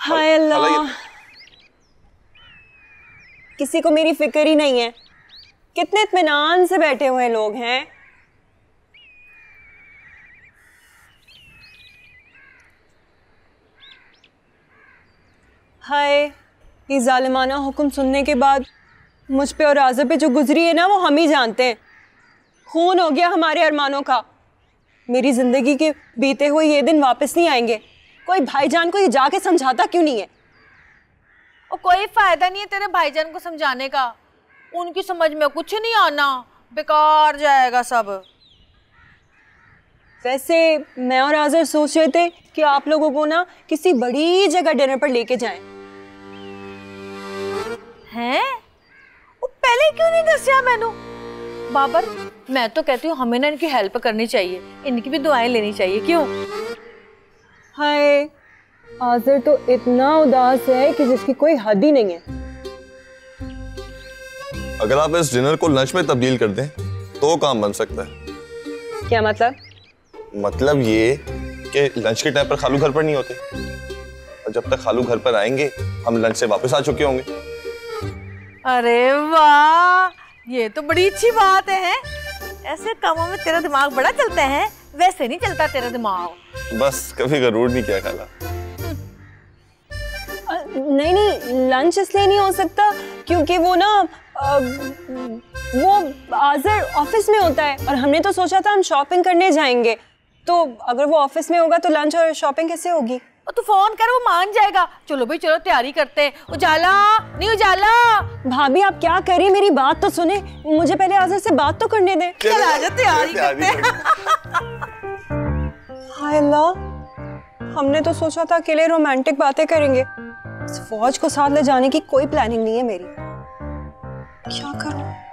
हाय अल्लाह। किसी को मेरी फ़िक्र ही नहीं है। कितने इतमान से बैठे हुए लोग हैं। हाय ये जालिमाना हुक्म सुनने के बाद मुझ पे और आज़ा पे जो गुजरी है ना वो हम ही जानते हैं। खून हो गया हमारे अरमानों का। मेरी ज़िंदगी के बीते हुए ये दिन वापस नहीं आएँगे। कोई भाईजान को ये जाके समझाता क्यों नहीं है? और कोई फ़ायदा नहीं है तेरे भाईजान को समझाने का। उनकी समझ में कुछ नहीं आना। बेकार जाएगा सब। वैसे मैं और आज़र सोच रहे थे कि आप लोगों को ना किसी बड़ी जगह डिनर पर लेके जाएँ। हैं? वो पहले क्यों नहीं दसिया मैनू? बाबर मैं तो कहती हूँ हमें ना इनकी हेल्प करनी चाहिए। इनकी भी दुआएँ लेनी चाहिए। क्यों? हाय। आज़र तो इतना उदास है कि जिसकी कोई हद ही नहीं है। अगर आप इस डिनर को लंच में तब्दील कर दें तो काम बन सकता है। क्या मतलब? मतलब ये कि लंच के टाइम पर खालू घर पर नहीं होते। और जब तक खालू घर पर आएँगे हम लंच से वापस आ चुके होंगे। अरे वाह! ये तो बड़ी अच्छी बात है। ऐसे कामों में तेरा दिमाग बड़ा चलता है। वैसे नहीं चलता तेरा दिमाग। बस कभी गरूर नहीं किया खाला। नहीं नहीं लंच इसलिए नहीं हो सकता क्योंकि वो ना अ, वो आज़र ऑफ़िस में होता है और हमने तो सोचा था हम शॉपिंग करने जाएँगे। तो अगर वो ऑफ़िस में होगा तो लंच और शॉपिंग कैसे होगी? और तू फ़ोन कर वो मान जाएगा। चलो भाई चलो तैयारी करते हैं। उजाला नहीं उजाला। भाभी आप क्या करिए मेरी बात तो सुने। मुझे पहले आज़र से बात तो करने दें। चल आजा तैयारी करते हैं। हाय अल्लाह, हमने तो सोचा था अकेले रोमांटिक बातें करेंगे। फौज को साथ ले जाने की कोई प्लानिंग नहीं है मेरी। क्या करूँ?